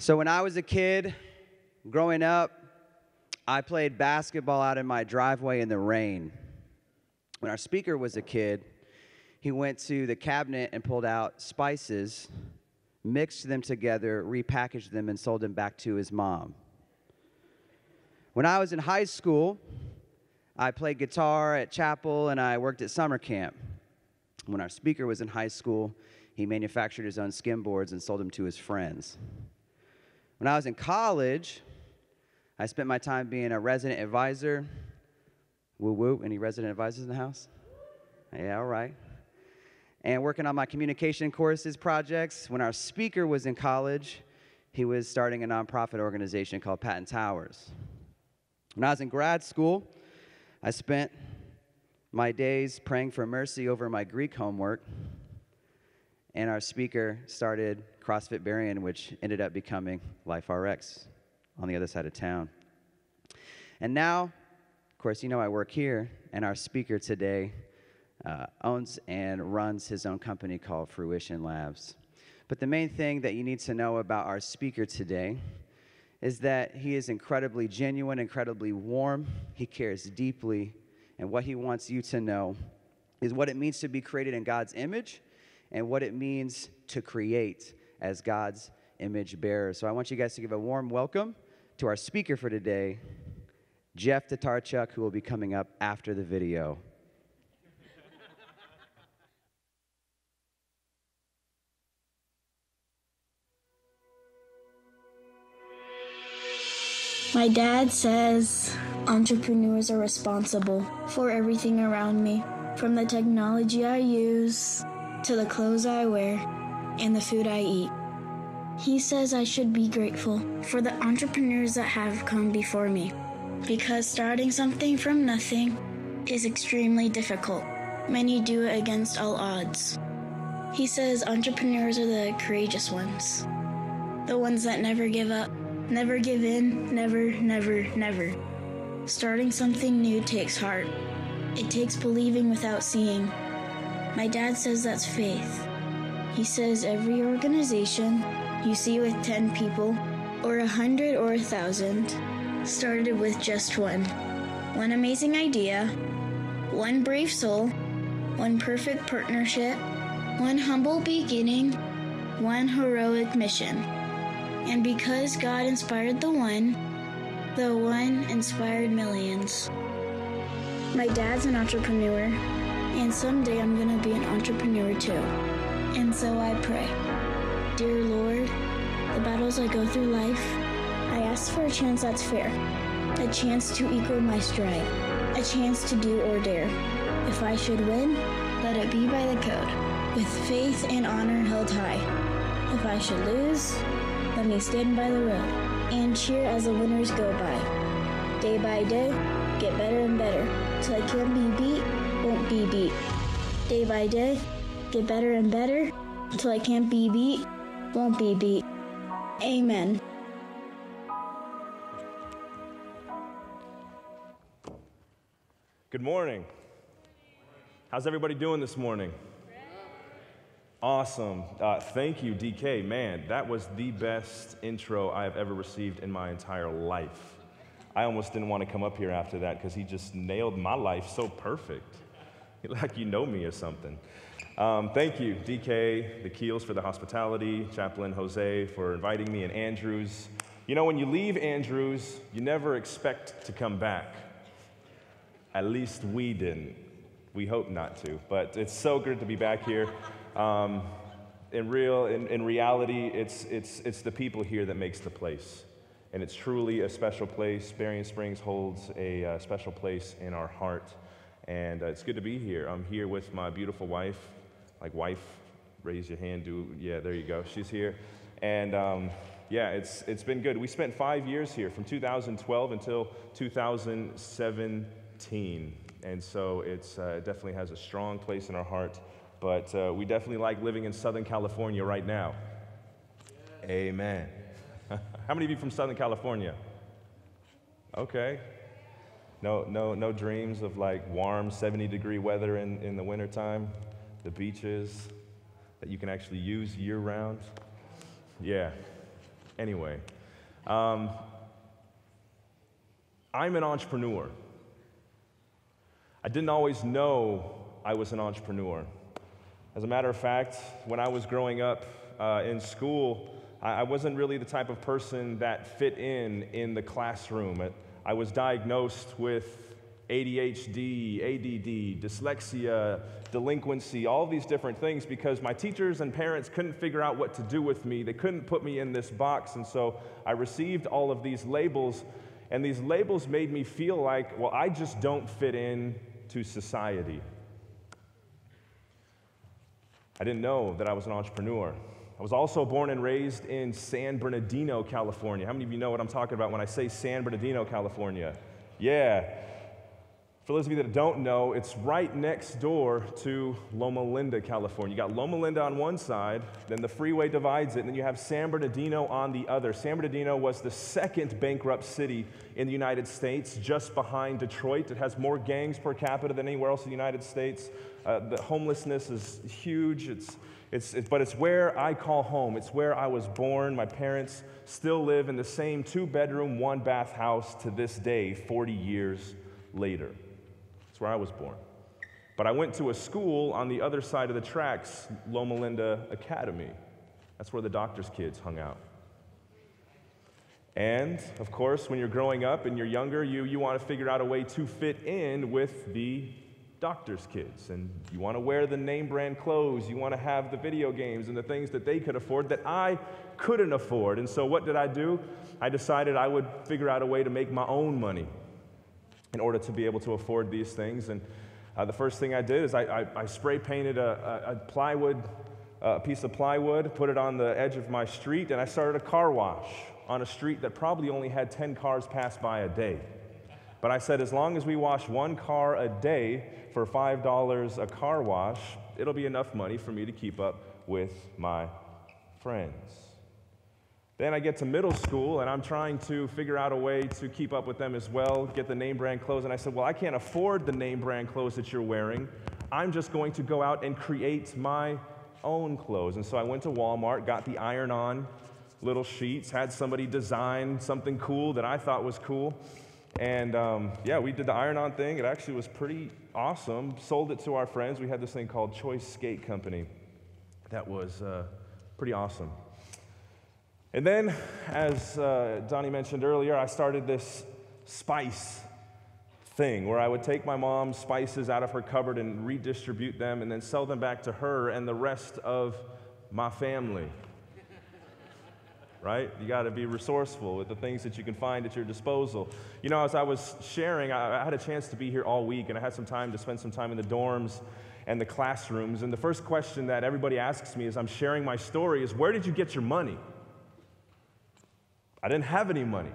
So, when I was a kid, growing up, I played basketball out in my driveway in the rain. When our speaker was a kid, he went to the cabinet and pulled out spices, mixed them together, repackaged them, and sold them back to his mom. When I was in high school, I played guitar at chapel and I worked at summer camp. When our speaker was in high school, he manufactured his own skimboards and sold them to his friends. When I was in college, I spent my time being a resident advisor. Woo woo. Any resident advisors in the house? Yeah, all right. And working on my communication courses projects. When our speaker was in college, he was starting a nonprofit organization called Patent Towers. When I was in grad school, I spent my days praying for mercy over my Greek homework and our speaker started CrossFit Berrien, which ended up becoming Life RX on the other side of town. And now, of course, you know I work here, and our speaker today uh, owns and runs his own company called Fruition Labs. But the main thing that you need to know about our speaker today is that he is incredibly genuine, incredibly warm. He cares deeply, and what he wants you to know is what it means to be created in God's image and what it means to create as God's image bearer. So I want you guys to give a warm welcome to our speaker for today, Jeff Tatarchuk, who will be coming up after the video. My dad says entrepreneurs are responsible for everything around me, from the technology I use to the clothes I wear and the food I eat. He says I should be grateful for the entrepreneurs that have come before me because starting something from nothing is extremely difficult. Many do it against all odds. He says entrepreneurs are the courageous ones, the ones that never give up, never give in, never, never, never. Starting something new takes heart. It takes believing without seeing. My dad says that's faith. He says every organization you see with 10 people, or a 100 or a 1,000, started with just one. One amazing idea, one brave soul, one perfect partnership, one humble beginning, one heroic mission. And because God inspired the one, the one inspired millions. My dad's an entrepreneur, and someday I'm gonna be an entrepreneur too. And so I pray. Dear Lord, the battles I go through life, I ask for a chance that's fair, a chance to equal my stride, a chance to do or dare. If I should win, let it be by the code, with faith and honor held high. If I should lose, let me stand by the road and cheer as the winners go by. Day by day, get better and better, till I can't be beat, won't be beat. Day by day, get better and better, until I can't be beat, won't be beat. Amen. Good morning. How's everybody doing this morning? Awesome. Uh, thank you, DK. Man, that was the best intro I have ever received in my entire life. I almost didn't want to come up here after that because he just nailed my life so perfect. Like you know me or something. Um, thank you, DK, the Keels for the hospitality, Chaplain Jose for inviting me, and Andrews. You know, when you leave Andrews, you never expect to come back. At least we didn't. We hope not to. But it's so good to be back here. Um, in real, in, in reality, it's, it's, it's the people here that makes the place. And it's truly a special place. Berrien Springs holds a uh, special place in our heart. And uh, it's good to be here. I'm here with my beautiful wife. Like, wife, raise your hand. Do yeah, there you go. She's here. And um, yeah, it's, it's been good. We spent five years here from 2012 until 2017. And so it's, uh, it definitely has a strong place in our heart. But uh, we definitely like living in Southern California right now. Yes. Amen. How many of you from Southern California? Okay. No, no, no dreams of like warm 70 degree weather in, in the wintertime, the beaches that you can actually use year round. Yeah. Anyway, um, I'm an entrepreneur. I didn't always know I was an entrepreneur. As a matter of fact, when I was growing up uh, in school, I, I wasn't really the type of person that fit in in the classroom. I was diagnosed with ADHD, ADD, dyslexia, delinquency, all these different things because my teachers and parents couldn't figure out what to do with me. They couldn't put me in this box. And so I received all of these labels, and these labels made me feel like, well, I just don't fit in to society. I didn't know that I was an entrepreneur. I was also born and raised in San Bernardino, California. How many of you know what I'm talking about when I say San Bernardino, California? Yeah. For those of you that don't know, it's right next door to Loma Linda, California. You got Loma Linda on one side, then the freeway divides it, and then you have San Bernardino on the other. San Bernardino was the second bankrupt city in the United States, just behind Detroit. It has more gangs per capita than anywhere else in the United States. Uh, the homelessness is huge. It's, it's, it's, but it's where I call home. It's where I was born. My parents still live in the same two bedroom, one bath house to this day, 40 years later where I was born. But I went to a school on the other side of the tracks, Loma Linda Academy. That's where the doctor's kids hung out. And of course, when you're growing up and you're younger, you, you want to figure out a way to fit in with the doctor's kids. And you want to wear the name brand clothes, you want to have the video games and the things that they could afford that I couldn't afford. And so, what did I do? I decided I would figure out a way to make my own money in order to be able to afford these things. And uh, the first thing I did is I, I, I spray painted a, a, a plywood, a piece of plywood, put it on the edge of my street, and I started a car wash on a street that probably only had 10 cars pass by a day. But I said, as long as we wash one car a day for $5 a car wash, it'll be enough money for me to keep up with my friends. Then I get to middle school and I'm trying to figure out a way to keep up with them as well, get the name brand clothes. And I said, Well, I can't afford the name brand clothes that you're wearing. I'm just going to go out and create my own clothes. And so I went to Walmart, got the iron on little sheets, had somebody design something cool that I thought was cool. And um, yeah, we did the iron on thing. It actually was pretty awesome. Sold it to our friends. We had this thing called Choice Skate Company that was uh, pretty awesome. And then, as uh, Donnie mentioned earlier, I started this spice thing where I would take my mom's spices out of her cupboard and redistribute them and then sell them back to her and the rest of my family. right? You got to be resourceful with the things that you can find at your disposal. You know, as I was sharing, I, I had a chance to be here all week and I had some time to spend some time in the dorms and the classrooms. And the first question that everybody asks me as I'm sharing my story is Where did you get your money? I didn't have any money.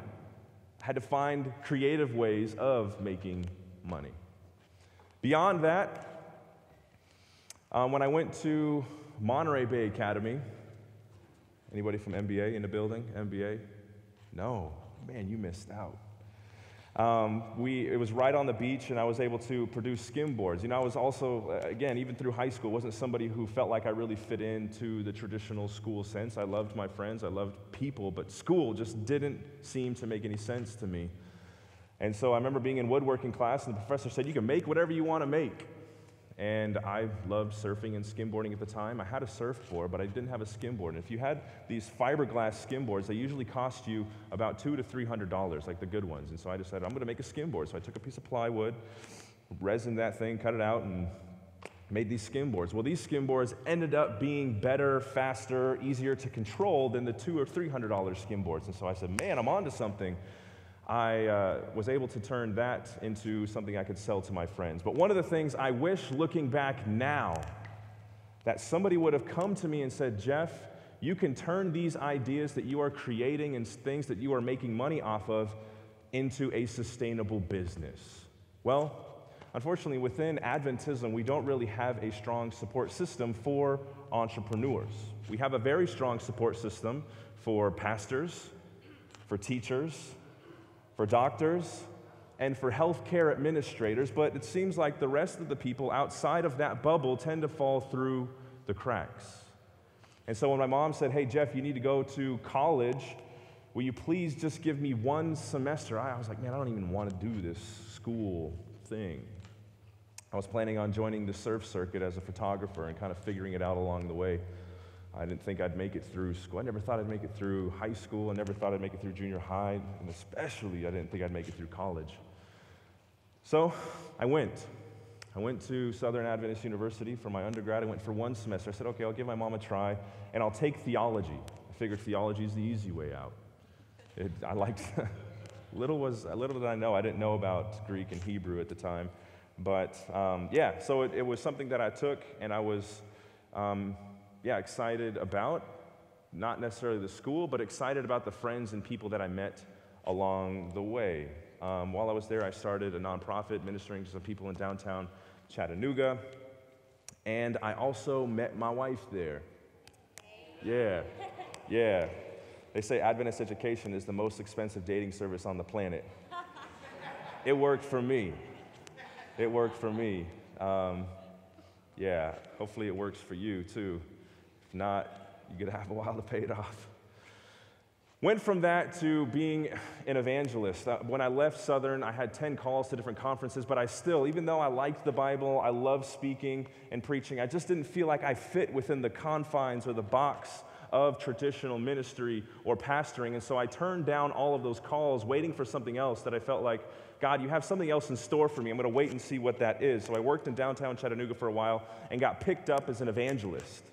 I had to find creative ways of making money. Beyond that, um, when I went to Monterey Bay Academy, anybody from MBA in the building? MBA? No. Man, you missed out. Um, we, it was right on the beach, and I was able to produce skimboards. You know, I was also, uh, again, even through high school, wasn't somebody who felt like I really fit into the traditional school sense. I loved my friends, I loved people, but school just didn't seem to make any sense to me. And so I remember being in woodworking class, and the professor said, You can make whatever you want to make. And I loved surfing and skimboarding at the time. I had a surfboard, but I didn't have a skimboard. And if you had these fiberglass skimboards, they usually cost you about two to three hundred dollars, like the good ones. And so I decided I'm going to make a skimboard. So I took a piece of plywood, resin that thing, cut it out, and made these skimboards. Well, these skimboards ended up being better, faster, easier to control than the two or three hundred dollars skimboards. And so I said, man, I'm onto something. I uh, was able to turn that into something I could sell to my friends. But one of the things I wish, looking back now, that somebody would have come to me and said, Jeff, you can turn these ideas that you are creating and things that you are making money off of into a sustainable business. Well, unfortunately, within Adventism, we don't really have a strong support system for entrepreneurs. We have a very strong support system for pastors, for teachers, for doctors, and for healthcare administrators, but it seems like the rest of the people outside of that bubble tend to fall through the cracks. And so when my mom said, Hey, Jeff, you need to go to college Will you please just give me one semester? I was like, Man, I don't even want to do this school thing. I was planning on joining the surf circuit as a photographer and kind of figuring it out along the way. I didn't think I'd make it through school. I never thought I'd make it through high school. I never thought I'd make it through junior high. And especially, I didn't think I'd make it through college. So I went. I went to Southern Adventist University for my undergrad. I went for one semester. I said, okay, I'll give my mom a try, and I'll take theology. I figured theology is the easy way out. It, I liked, little was, little did I know, I didn't know about Greek and Hebrew at the time. But um, yeah, so it, it, was something that I took, and I was um, yeah, excited about, not necessarily the school, but excited about the friends and people that I met along the way. Um, while I was there, I started a nonprofit ministering to some people in downtown Chattanooga, and I also met my wife there. Yeah, yeah. They say Adventist education is the most expensive dating service on the planet. It worked for me. It worked for me. Um, yeah, hopefully it works for you too not, you're to have a while to pay it off. Went from that to being an evangelist. Uh, when I left Southern, I had 10 calls to different conferences, but I still, even though I liked the Bible, I loved speaking and preaching, I just didn't feel like I fit within the confines or the box of traditional ministry or pastoring. And so I turned down all of those calls, waiting for something else that I felt like, God, you have something else in store for me. I'm going to wait and see what that is. So I worked in downtown Chattanooga for a while and got picked up as an evangelist.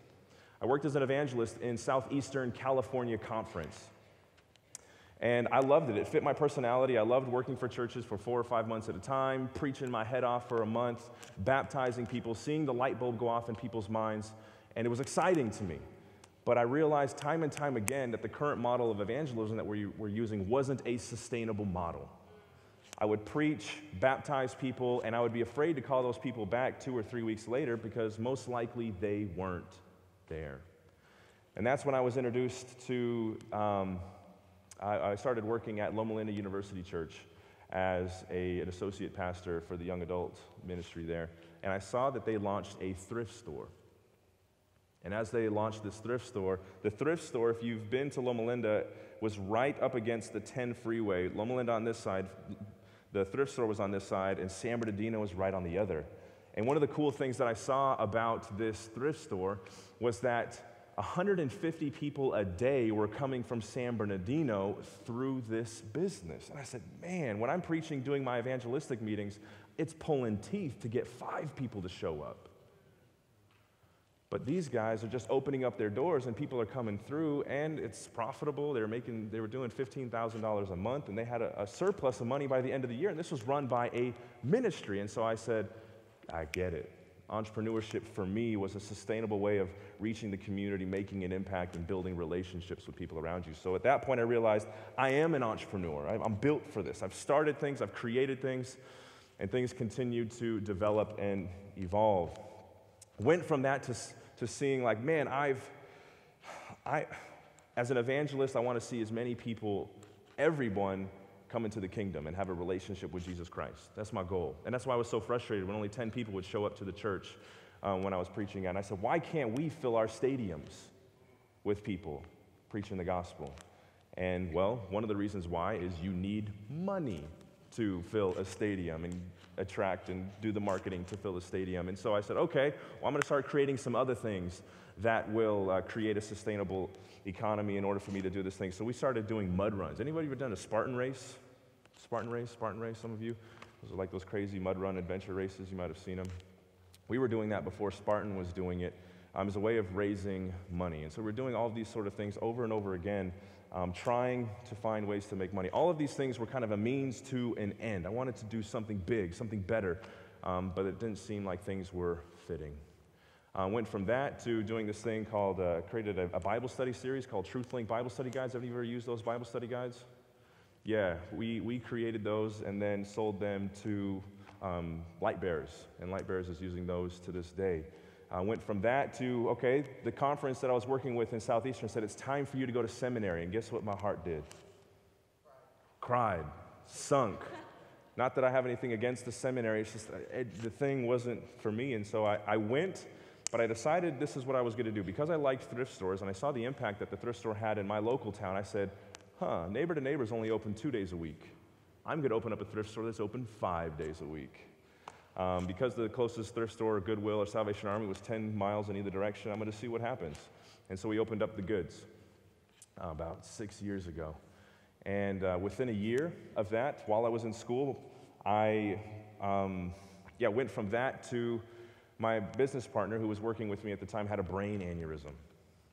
I worked as an evangelist in Southeastern California Conference. And I loved it. It fit my personality. I loved working for churches for four or five months at a time, preaching my head off for a month, baptizing people, seeing the light bulb go off in people's minds. And it was exciting to me. But I realized time and time again that the current model of evangelism that we're, we're using wasn't a sustainable model. I would preach, baptize people, and I would be afraid to call those people back two or three weeks later because most likely they weren't there. And that's when I was introduced to, um, I, I, started working at Loma Linda University Church as a, an associate pastor for the young adult ministry there. And I saw that they launched a thrift store. And as they launched this thrift store, the thrift store, if you've been to Loma Linda, was right up against the 10 freeway. Loma Linda on this side, the thrift store was on this side, and San Bernardino was right on the other. And one of the cool things that I saw about this thrift store was that 150 people a day were coming from San Bernardino through this business. And I said, man, when I'm preaching, doing my evangelistic meetings, it's pulling teeth to get five people to show up. But these guys are just opening up their doors and people are coming through and it's profitable. They were making, they were doing $15,000 a month and they had a, a surplus of money by the end of the year. And this was run by a ministry. And so I said, I get it. Entrepreneurship for me was a sustainable way of reaching the community, making an impact, and building relationships with people around you. So at that point, I realized I am an entrepreneur. I'm built for this. I've started things, I've created things, and things continue to develop and evolve. Went from that to, to seeing, like, man, I've, I, as an evangelist, I want to see as many people, everyone, come into the kingdom and have a relationship with Jesus Christ. That's my goal. And that's why I was so frustrated when only 10 people would show up to the church um, when I was preaching. And I said, why can't we fill our stadiums with people preaching the gospel? And well, one of the reasons why is you need money to fill a stadium and attract and do the marketing to fill a stadium. And so I said, okay, well, I'm going to start creating some other things that will uh, create a sustainable economy in order for me to do this thing. So we started doing mud runs. Anybody ever done a Spartan race? Spartan race, Spartan race, some of you? Those are like those crazy mud run adventure races. You might have seen them. We were doing that before Spartan was doing it um, as a way of raising money. And so we're doing all these sort of things over and over again, um, trying to find ways to make money. All of these things were kind of a means to an end. I wanted to do something big, something better, um, but it didn't seem like things were fitting. Uh, went from that to doing this thing called, uh, created a, a, Bible study series called TruthLink Bible Study Guides. Have you ever used those Bible study guides? Yeah, we, we created those and then sold them to um, Light Bearers, and Light Bearers is using those to this day. I went from that to, okay, the conference that I was working with in Southeastern said, it's time for you to go to seminary. And guess what my heart did? Cried, Cried. sunk. Not that I have anything against the seminary, it's just uh, it, the thing wasn't for me. And so I, I went but I decided this is what I was going to do. Because I liked thrift stores and I saw the impact that the thrift store had in my local town, I said, huh, neighbor to neighbor is only open two days a week. I'm going to open up a thrift store that's open five days a week. Um, because the closest thrift store, or Goodwill or Salvation Army, was 10 miles in either direction, I'm going to see what happens. And so we opened up the goods uh, about six years ago. And uh, within a year of that, while I was in school, I um, yeah, went from that to my business partner, who was working with me at the time, had a brain aneurysm.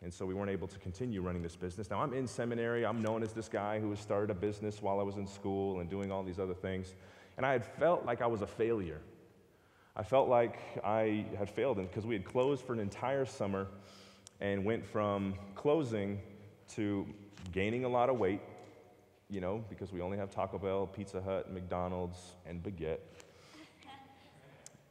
And so we weren't able to continue running this business. Now, I'm in seminary. I'm known as this guy who has started a business while I was in school and doing all these other things. And I had felt like I was a failure. I felt like I had failed because we had closed for an entire summer and went from closing to gaining a lot of weight, you know, because we only have Taco Bell, Pizza Hut, McDonald's, and baguette.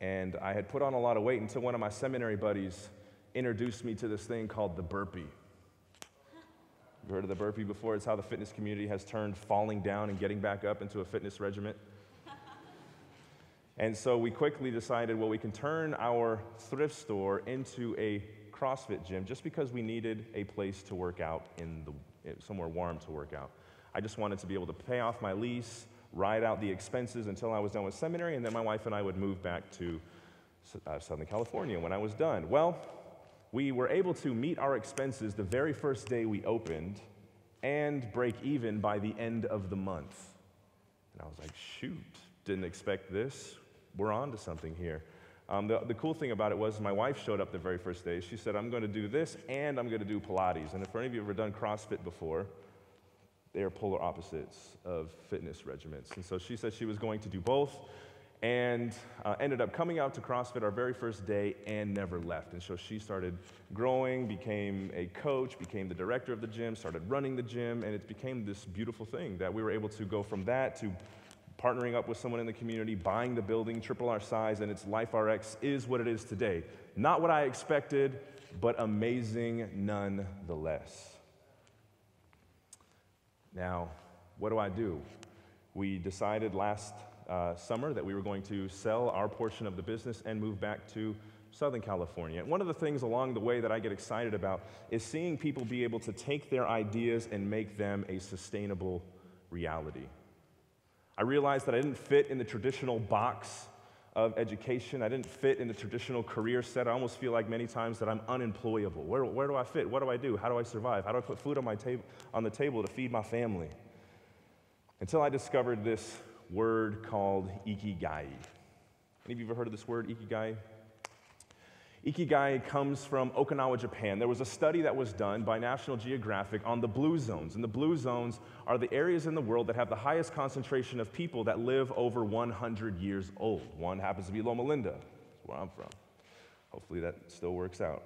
And I had put on a lot of weight until one of my seminary buddies introduced me to this thing called the burpee. You heard of the burpee before? It's how the fitness community has turned falling down and getting back up into a fitness regiment. and so we quickly decided well, we can turn our thrift store into a CrossFit gym just because we needed a place to work out in the, somewhere warm to work out. I just wanted to be able to pay off my lease, ride out the expenses until I was done with seminary, and then my wife and I would move back to uh, Southern California when I was done. Well, we were able to meet our expenses the very first day we opened and break even by the end of the month. And I was like, shoot, didn't expect this. We're on to something here. Um, the, the cool thing about it was my wife showed up the very first day. She said, I'm going to do this and I'm going to do Pilates. And if any of you have ever done CrossFit before, they are polar opposites of fitness regimens. And so she said she was going to do both and uh, ended up coming out to CrossFit our very first day and never left. And so she started growing, became a coach, became the director of the gym, started running the gym, and it became this beautiful thing that we were able to go from that to partnering up with someone in the community, buying the building, triple our size, and its Life RX is what it is today. Not what I expected, but amazing nonetheless. Now, what do I do? We decided last uh, summer that we were going to sell our portion of the business and move back to Southern California. One of the things along the way that I get excited about is seeing people be able to take their ideas and make them a sustainable reality. I realized that I didn't fit in the traditional box of education. I didn't fit in the traditional career set. I almost feel like many times that I'm unemployable. Where, where do I fit? What do I do? How do I survive? How do I put food on, my tab- on the table to feed my family? Until I discovered this word called ikigai. Any of you ever heard of this word, ikigai? Ikigai comes from Okinawa, Japan. There was a study that was done by National Geographic on the blue zones. And the blue zones are the areas in the world that have the highest concentration of people that live over 100 years old. One happens to be Loma Linda, that's where I'm from. Hopefully that still works out.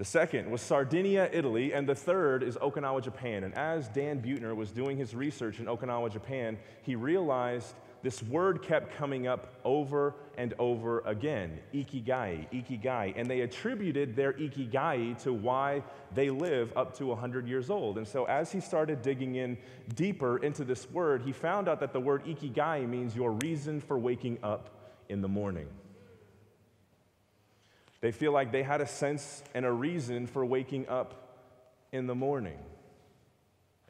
The second was Sardinia, Italy, and the third is Okinawa, Japan. And as Dan Buettner was doing his research in Okinawa, Japan, he realized this word kept coming up over and over again ikigai, ikigai. And they attributed their ikigai to why they live up to 100 years old. And so, as he started digging in deeper into this word, he found out that the word ikigai means your reason for waking up in the morning. They feel like they had a sense and a reason for waking up in the morning.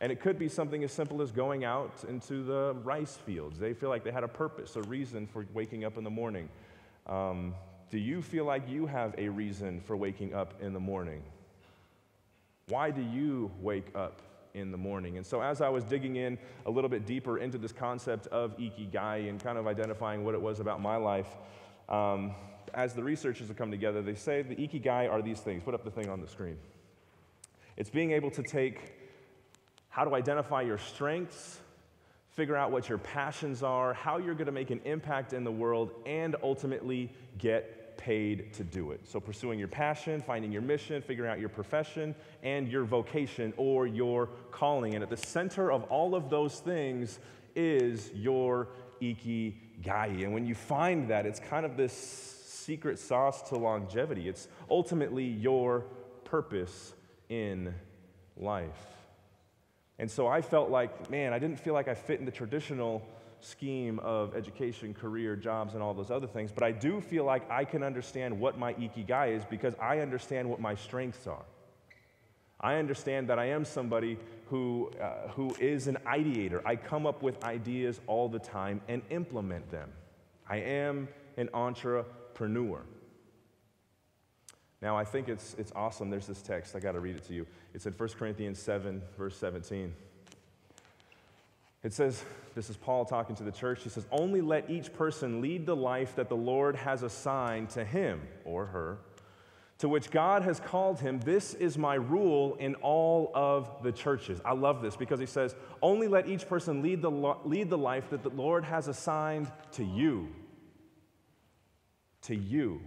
And it could be something as simple as going out into the rice fields. They feel like they had a purpose, a reason for waking up in the morning. Um, do you feel like you have a reason for waking up in the morning? Why do you wake up in the morning? And so, as I was digging in a little bit deeper into this concept of ikigai and kind of identifying what it was about my life, um, as the researchers have come together, they say the ikigai are these things. Put up the thing on the screen. It's being able to take how to identify your strengths, figure out what your passions are, how you're going to make an impact in the world, and ultimately get paid to do it. So, pursuing your passion, finding your mission, figuring out your profession, and your vocation or your calling. And at the center of all of those things is your ikigai. And when you find that, it's kind of this secret sauce to longevity. It's ultimately your purpose in life. And so I felt like, man, I didn't feel like I fit in the traditional scheme of education, career, jobs, and all those other things, but I do feel like I can understand what my ikigai is because I understand what my strengths are. I understand that I am somebody who, uh, who is an ideator. I come up with ideas all the time and implement them. I am an entrepreneur. Now, I think it's, it's awesome. There's this text. I got to read it to you. It's in 1 Corinthians 7, verse 17. It says, this is Paul talking to the church. He says, Only let each person lead the life that the Lord has assigned to him or her to which God has called him, this is my rule in all of the churches. I love this because he says, only let each person lead the, lead the life that the Lord has assigned to you. To you.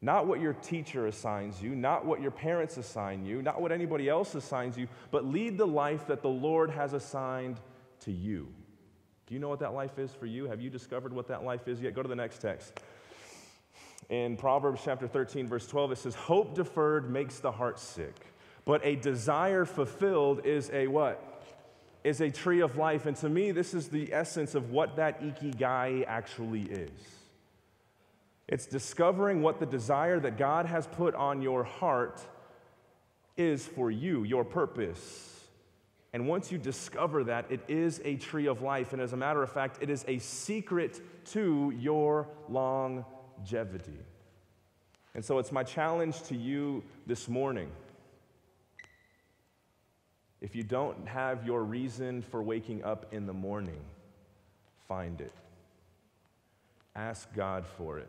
Not what your teacher assigns you, not what your parents assign you, not what anybody else assigns you, but lead the life that the Lord has assigned to you. Do you know what that life is for you? Have you discovered what that life is yet? Go to the next text in Proverbs chapter 13, verse 12, it says, Hope deferred makes the heart sick, but a desire fulfilled is a what? Is a tree of life. And to me, this is the essence of what that ikigai actually is. It's discovering what the desire that God has put on your heart is for you, your purpose. And once you discover that, it is a tree of life. And as a matter of fact, it is a secret to your long longevity. And so it's my challenge to you this morning. If you don't have your reason for waking up in the morning, find it. Ask God for it.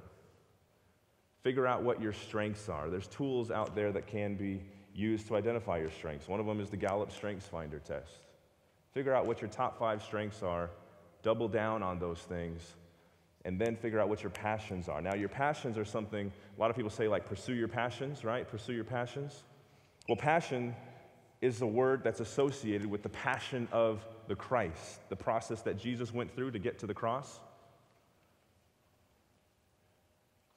Figure out what your strengths are. There's tools out there that can be used to identify your strengths. One of them is the Gallup Strengths Finder test. Figure out what your top five strengths are, double down on those things, and then figure out what your passions are. Now, your passions are something, a lot of people say, like, pursue your passions, right? Pursue your passions. Well, passion is a word that's associated with the passion of the Christ, the process that Jesus went through to get to the cross.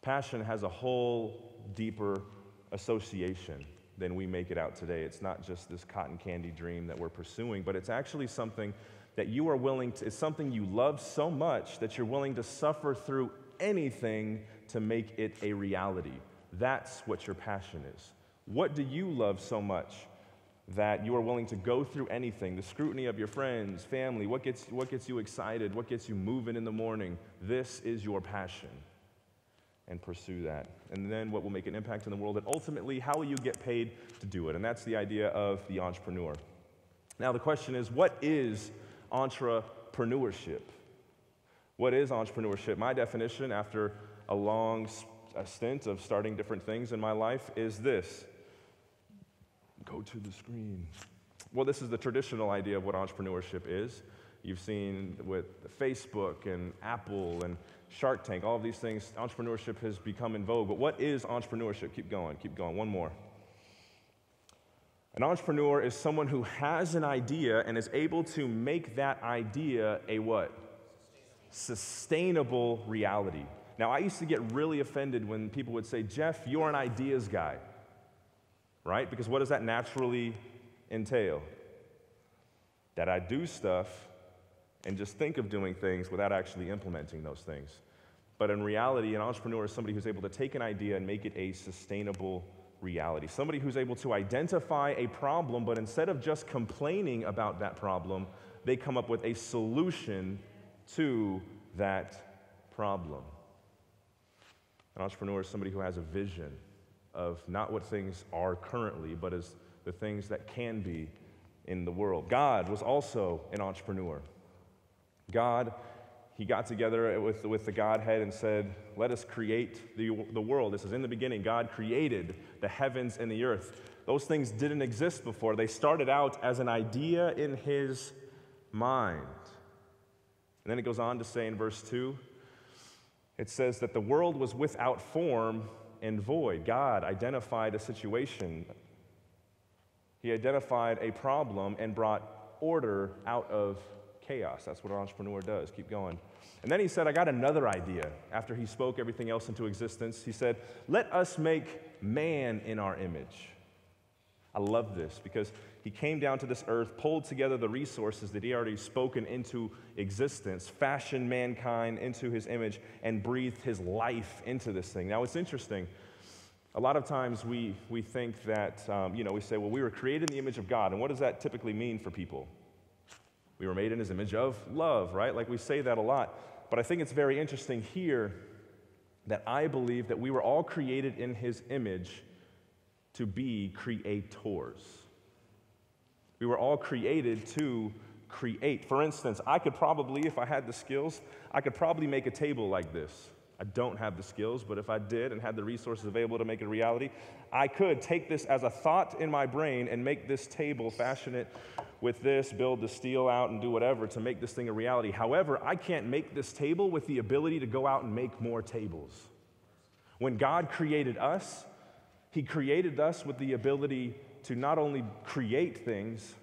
Passion has a whole deeper association than we make it out today. It's not just this cotton candy dream that we're pursuing, but it's actually something that you are willing to, it's something you love so much that you're willing to suffer through anything to make it a reality. That's what your passion is. What do you love so much that you are willing to go through anything? The scrutiny of your friends, family, what gets, what gets you excited, what gets you moving in the morning? This is your passion. And pursue that. And then what will make an impact in the world? And ultimately, how will you get paid to do it? And that's the idea of the entrepreneur. Now, the question is what is entrepreneurship. What is entrepreneurship? My definition, after a long stint of starting different things in my life, is this go to the screen. Well, this is the traditional idea of what entrepreneurship is. You've seen with Facebook and Apple and Shark Tank, all of these things, entrepreneurship has become in vogue. But what is entrepreneurship? Keep going, keep going. One more. An entrepreneur is someone who has an idea and is able to make that idea a what? Sustainable reality. Now, I used to get really offended when people would say, Jeff, you're an ideas guy, right? Because what does that naturally entail? That I do stuff and just think of doing things without actually implementing those things. But in reality, an entrepreneur is somebody who's able to take an idea and make it a sustainable reality. Somebody who's able to identify a problem, but instead of just complaining about that problem, they come up with a solution to that problem. An entrepreneur is somebody who has a vision of not what things are currently, but as the things that can be in the world. God was also an entrepreneur. God he got together with, with the Godhead and said, Let us create the, the world. This is in the beginning. God created the heavens and the earth. Those things didn't exist before. They started out as an idea in his mind. And then it goes on to say in verse 2 it says that the world was without form and void. God identified a situation, He identified a problem and brought order out of chaos. That's what an entrepreneur does. Keep going. And then he said, I got another idea. After he spoke everything else into existence, he said, Let us make man in our image. I love this because he came down to this earth, pulled together the resources that he already spoken into existence, fashioned mankind into his image, and breathed his life into this thing. Now, it's interesting. a lot of times we, we think that, um, you know, we say, well, we were created in the image of God. And what does that typically mean for people? We were made in his image of love, right? Like we say that a lot. But I think it's very interesting here that I believe that we were all created in his image to be creators. We were all created to create. For instance, I could probably, if I had the skills, I could probably make a table like this. I don't have the skills, but if I did and had the resources available to make it a reality, I could take this as a thought in my brain and make this table, fashion it with this, build the steel out and do whatever to make this thing a reality. However, I can't make this table with the ability to go out and make more tables. When God created us, He created us with the ability to not only create things,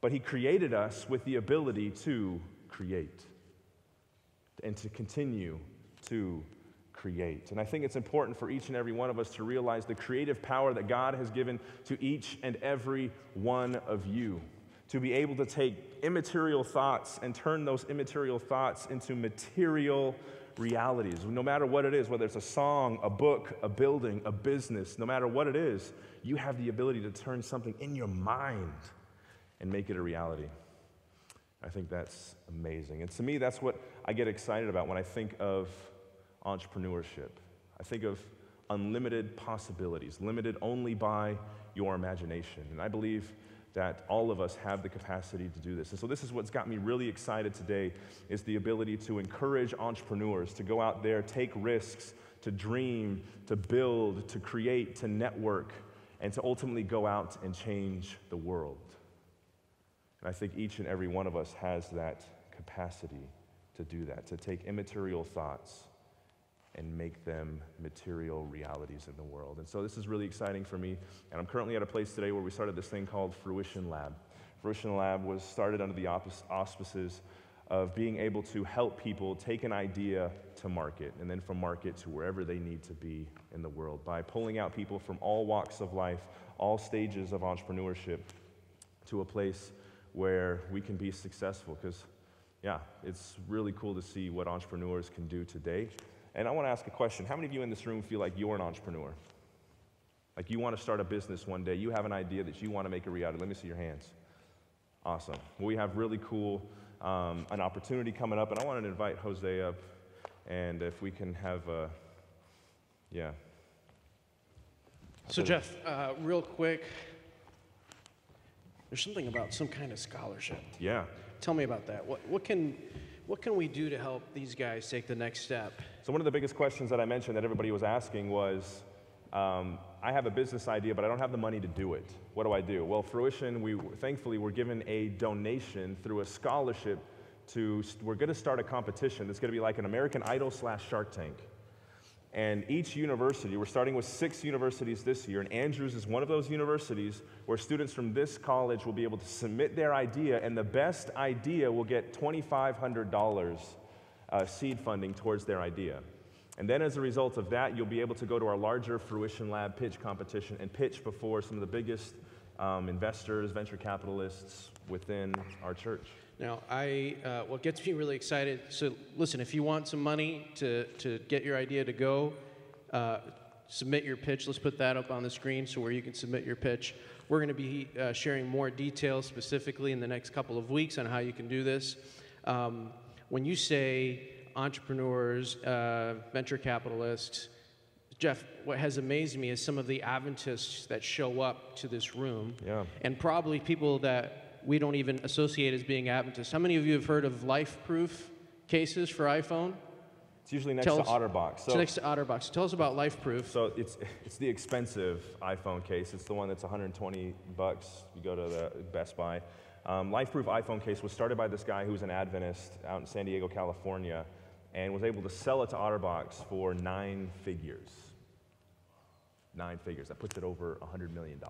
but He created us with the ability to create and to continue to create. And I think it's important for each and every one of us to realize the creative power that God has given to each and every one of you. To be able to take immaterial thoughts and turn those immaterial thoughts into material realities. No matter what it is, whether it's a song, a book, a building, a business, no matter what it is, you have the ability to turn something in your mind and make it a reality. I think that's amazing. And to me, that's what I get excited about when I think of entrepreneurship. I think of unlimited possibilities, limited only by your imagination. And I believe that all of us have the capacity to do this. And so this is what's got me really excited today is the ability to encourage entrepreneurs to go out there, take risks, to dream, to build, to create, to network, and to ultimately go out and change the world. And I think each and every one of us has that capacity to do that, to take immaterial thoughts and make them material realities in the world. And so this is really exciting for me. And I'm currently at a place today where we started this thing called Fruition Lab. Fruition Lab was started under the auspices of being able to help people take an idea to market and then from market to wherever they need to be in the world by pulling out people from all walks of life, all stages of entrepreneurship to a place where we can be successful because yeah, it's really cool to see what entrepreneurs can do today and I want to ask a question. How many of you in this room feel like you're an entrepreneur? Like you want to start a business one day, you have an idea that you want to make a reality. Let me see your hands. Awesome. Well, we have really cool, um, an opportunity coming up, and I wanted to invite Jose up, and if we can have, a, yeah. So, Jeff, uh, real quick, there's something about some kind of scholarship. Yeah. Tell me about that. What, what, can, what can we do to help these guys take the next step? So, one of the biggest questions that I mentioned that everybody was asking was um, I have a business idea, but I don't have the money to do it. What do I do? Well, Fruition, we thankfully were given a donation through a scholarship to, we're going to start a competition that's going to be like an American Idol slash Shark Tank. And each university, we're starting with six universities this year, and Andrews is one of those universities where students from this college will be able to submit their idea, and the best idea will get $2,500 uh, seed funding towards their idea. And then, as a result of that, you'll be able to go to our larger Fruition Lab pitch competition and pitch before some of the biggest um, investors, venture capitalists within our church. Now, I, uh, what gets me really excited, so listen, if you want some money to, to get your idea to go, uh, submit your pitch. Let's put that up on the screen so where you can submit your pitch. We're going to be uh, sharing more details specifically in the next couple of weeks on how you can do this. Um, when you say entrepreneurs, uh, venture capitalists, Jeff, what has amazed me is some of the Adventists that show up to this room, yeah. and probably people that we don't even associate as being Adventists. How many of you have heard of LifeProof cases for iPhone? It's usually next Tell to us, OtterBox. So, it's next to OtterBox. Tell us about LifeProof. So it's it's the expensive iPhone case. It's the one that's 120 bucks. You go to the Best Buy. Um, LifeProof iPhone case was started by this guy who was an Adventist out in San Diego, California, and was able to sell it to OtterBox for nine figures. Nine figures. That puts it over $100 million.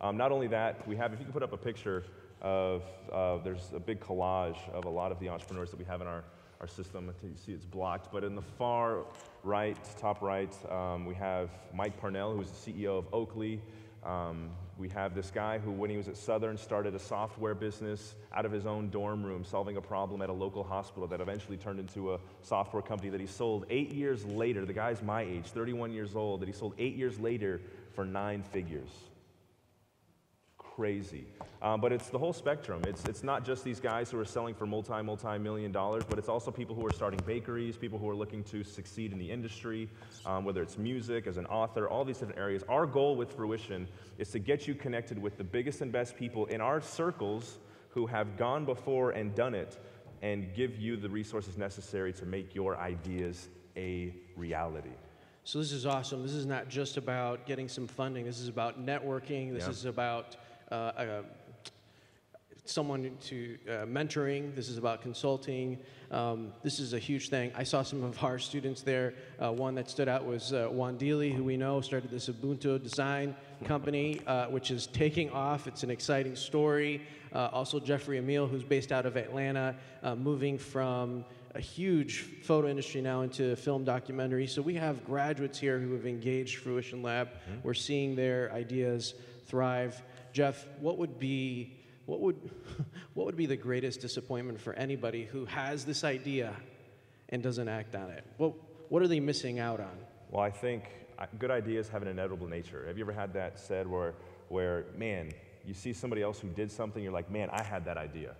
Um, not only that, we have, if you can put up a picture of, uh, there's a big collage of a lot of the entrepreneurs that we have in our, our system. You see it's blocked, but in the far right, top right, um, we have Mike Parnell, who's the CEO of Oakley. Um, we have this guy who, when he was at Southern, started a software business out of his own dorm room, solving a problem at a local hospital that eventually turned into a software company that he sold eight years later. The guy's my age, 31 years old, that he sold eight years later for nine figures crazy. Um, but it's the whole spectrum. It's, it's not just these guys who are selling for multi, multi million dollars, but it's also people who are starting bakeries, people who are looking to succeed in the industry, um, whether it's music, as an author, all these different areas. Our goal with Fruition is to get you connected with the biggest and best people in our circles who have gone before and done it and give you the resources necessary to make your ideas a reality. So this is awesome. This is not just about getting some funding. This is about networking. This Yeah. is about someone to uh, mentoring. This is about consulting. Um, this is a huge thing. I saw some of our students there. Uh, one that stood out was uh, Juan Deely, who we know started this Ubuntu design company, uh, which is taking off. It's an exciting story. Uh, also, Jeffrey Emile, who's based out of Atlanta, uh, moving from a huge photo industry now into film documentary. So we have graduates here who have engaged Fruition Lab. We're seeing their ideas thrive. Jeff, what would be what would what would be the greatest disappointment for anybody who has this idea and doesn't act on it? What what are they missing out on? Well, I think uh, good ideas have an inevitable nature. Have you ever had that said where, where, man, you see somebody else who did something, you're like, man, I had that idea.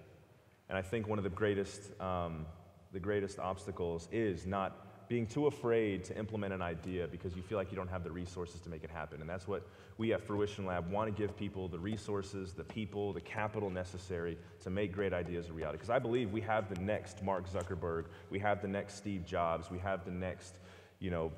And I think one of the greatest, um, the greatest obstacles is not being too afraid to implement an idea because you feel like you don't have the resources to make it happen. And that's what we at Fruition Lab want to give people the resources, the people, the capital necessary to make great ideas a reality. Because I believe we have the next Mark Zuckerberg, we have the next Steve Jobs, we have the next, you know,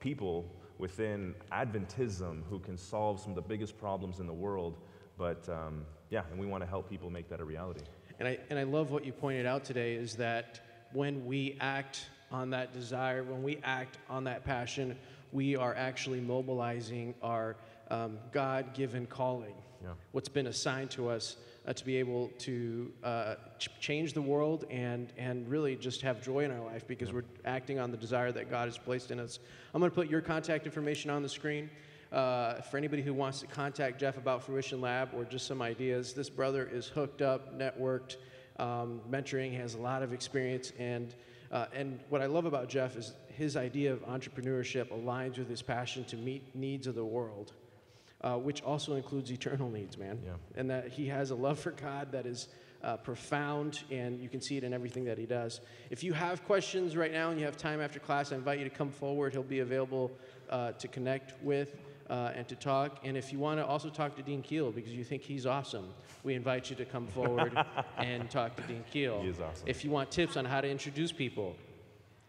people within Adventism who can solve some of the biggest problems in the world. But um, yeah, and we want to help people make that a reality. And I, and I love what you pointed out today is that when we act on that desire, when we act on that passion, we are actually mobilizing our um, God given calling, Yeah. what's been assigned to us uh, to be able to uh, ch- change the world and, and really just have joy in our life because we're acting on the desire that God has placed in us. I'm going to put your contact information on the screen. Uh, for anybody who wants to contact Jeff about Fruition Lab or just some ideas, this brother is hooked up, networked, um, mentoring, has a lot of experience. And, uh, and what I love about Jeff is his idea of entrepreneurship aligns with his passion to meet needs of the world, uh, which also includes eternal needs, man. Yeah. And that he has a love for God that is uh, profound, and you can see it in everything that he does. If you have questions right now and you have time after class, I invite you to come forward. He'll be available uh, to connect with uh, and to talk. And if you want to also talk to Dean Keel because you think he's awesome, we invite you to come forward and talk to Dean Keel. He is awesome. If you want tips on how to introduce people,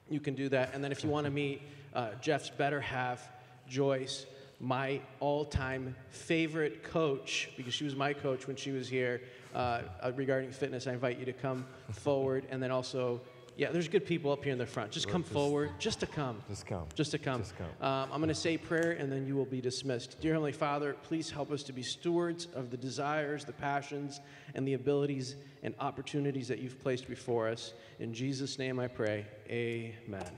you can do that. And then if you want to meet uh, Jeff's better half, Joyce, my all-time favorite coach, because she was my coach when she was here uh, uh, regarding fitness, I invite you to come forward. And then also, yeah, there's good people up here in the front. Just come forward, just to come. Just come. Just to come. Just come. Um, I'm going to say prayer and then you will be dismissed. Dear Heavenly Father, please help us to be stewards of the desires, the passions, and the abilities and opportunities that you've placed before us. In Jesus' name I pray. Amen.